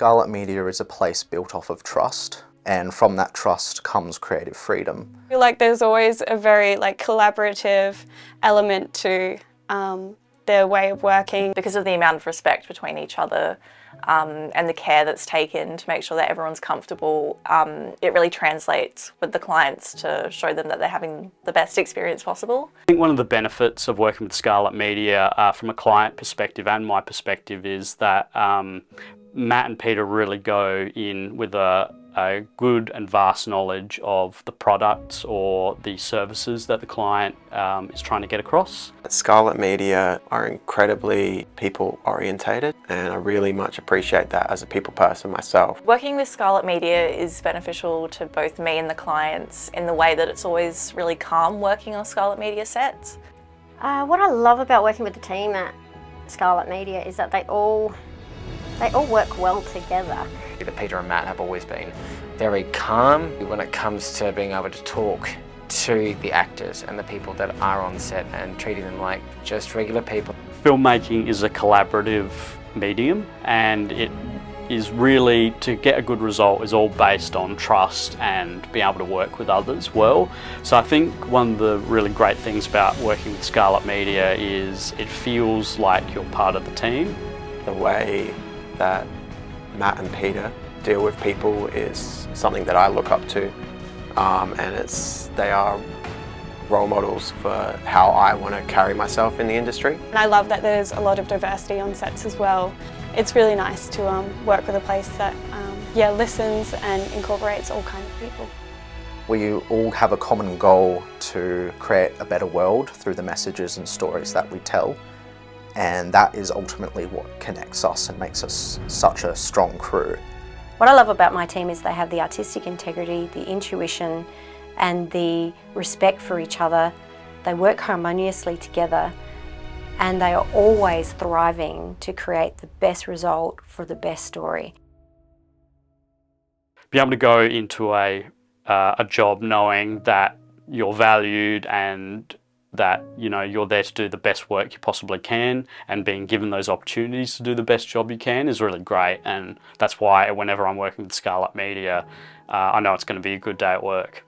Scarlett Media is a place built off of trust and from that trust comes creative freedom. I feel like there's always a very like collaborative element to um, their way of working. Because of the amount of respect between each other um, and the care that's taken to make sure that everyone's comfortable, um, it really translates with the clients to show them that they're having the best experience possible. I think one of the benefits of working with Scarlett Media uh, from a client perspective and my perspective is that um, Matt and Peter really go in with a, a good and vast knowledge of the products or the services that the client um, is trying to get across. Scarlett Media are incredibly people orientated and I really much appreciate that as a people person myself. Working with Scarlett Media is beneficial to both me and the clients in the way that it's always really calm working on Scarlett Media sets. Uh, what I love about working with the team at Scarlett Media is that they all they all work well together. Either Peter and Matt have always been very calm when it comes to being able to talk to the actors and the people that are on set and treating them like just regular people. Filmmaking is a collaborative medium and it is really to get a good result is all based on trust and being able to work with others well. So I think one of the really great things about working with Scarlett Media is it feels like you're part of the team. The way that Matt and Peter deal with people is something that I look up to um, and it's they are role models for how I want to carry myself in the industry. And I love that there's a lot of diversity on sets as well. It's really nice to um, work with a place that um, yeah, listens and incorporates all kinds of people. We all have a common goal to create a better world through the messages and stories that we tell and that is ultimately what connects us and makes us such a strong crew. What I love about my team is they have the artistic integrity, the intuition and the respect for each other. They work harmoniously together and they are always thriving to create the best result for the best story. Be able to go into a, uh, a job knowing that you're valued and that you know you're there to do the best work you possibly can and being given those opportunities to do the best job you can is really great and that's why whenever I'm working with Scarlett Media uh, I know it's going to be a good day at work.